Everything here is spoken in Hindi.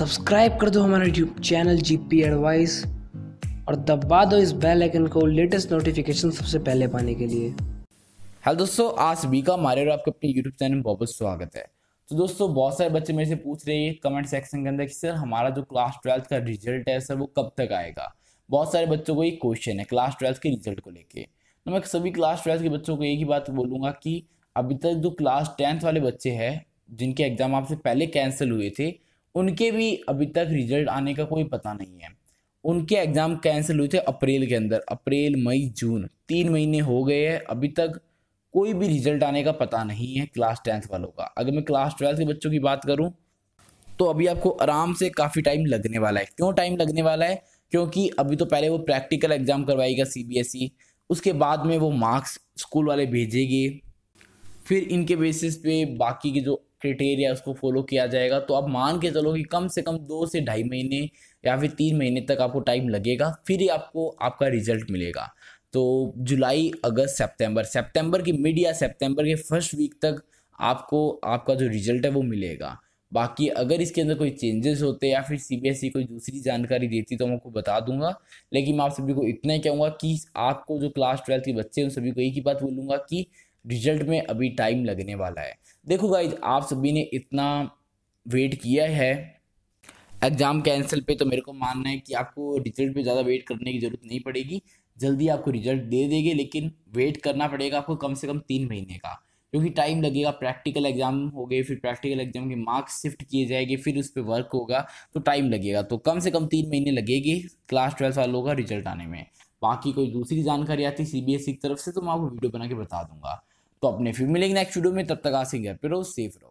सब्सक्राइब कर दो हमारा यूट्यूब चैनल जीपी एडवाइस और दबा दो इस बेल आइकन को लेटेस्ट नोटिफिकेशन सबसे पहले पाने के लिए। हेलो दोस्तों, आज सभी का हमारे और आपके अपने यूट्यूब चैनल में बहुत स्वागत है। तो दोस्तों, बहुत सारे बच्चे मेरे से पूछ रहे हैं कमेंट सेक्शन के अंदर कि, सर, हमारा जो क्लास ट्वेल्थ का रिज़ल्ट है, सर, वो कब तक आएगा? बहुत सारे बच्चों को एक क्वेश्चन है क्लास ट्वेल्थ के रिज़ल्ट को लेके। तो मैं सभी क्लास ट्वेल्थ के बच्चों को एक ही बात बोलूँगा कि, अभी तक जो क्लास टेंथ वाले बच्चे हैं, जिनके एग्ज़ाम आपसे पहले कैंसिल हुए थे उनके भी अभी तक रिज़ल्ट आने का कोई पता नहीं है। उनके एग्ज़ाम कैंसिल हुए थे अप्रैल के अंदर, अप्रैल, मई, जून। तीन महीने हो गए हैं, अभी तक कोई भी रिज़ल्ट आने का पता नहीं है क्लास टेंथ वालों का। अगर मैं क्लास ट्वेल्थ के बच्चों की बात करूँ तो अभी आपको आराम से काफ़ी टाइम लगने वाला है। क्यों टाइम लगने वाला है? क्योंकि अभी तो पहले वो प्रैक्टिकल एग्ज़ाम करवाएगा सी उसके बाद में वो मार्क्स स्कूल वाले भेजेंगे। फिर इनके बेसिस पे बाकी के जो क्रिटेरिया उसको फॉलो किया जाएगा। तो आप मान के चलो कि कम से कम दो से ढाई महीने या फिर तीन महीने तक आपको टाइम लगेगा, फिर ही आपको आपका रिज़ल्ट मिलेगा। तो जुलाई, अगस्त, सितंबर सितंबर की मिड या सितंबर के फ़र्स्ट वीक तक आपको आपका जो रिज़ल्ट है वो मिलेगा। बाकी अगर इसके अंदर कोई चेंजेस होते या फिर सीबीएसई e कोई दूसरी जानकारी देती तो मैं आपको बता दूँगा। लेकिन मैं आप सभी को इतना ही कहूँगा कि आपको जो क्लास ट्वेल्थ के बच्चे हैं, उन सभी को एक ही बात बोलूँगा कि रिज़ल्ट में अभी टाइम लगने वाला है। देखो गाइज़ आप सभी ने इतना वेट किया है। एग्ज़ाम कैंसिल पे तो मेरे को मानना है कि आपको रिज़ल्ट पे ज़्यादा वेट करने की ज़रूरत नहीं पड़ेगी। जल्दी आपको रिज़ल्ट दे देंगे, लेकिन वेट करना पड़ेगा आपको कम से कम तीन महीने का। क्योंकि टाइम लगेगा प्रैक्टिकल एग्ज़ाम हो गए, फिर प्रैक्टिकल एग्ज़ाम के मार्क्स शिफ्ट किए जाएँगे, फिर उस पर वर्क होगा तो टाइम लगेगा। तो कम से कम तीन महीने लगेगी क्लास ट्वेल्थ वालों का रिज़ल्ट आने में। बाकी कोई दूसरी जानकारी आती सी बी एस की तरफ़ से तो मैं आपको वीडियो बना के बता दूँगा। तो अपने फिर मिलेंगे नेक्स्ट वीडियो में तब तक आ सेफ़ रहो।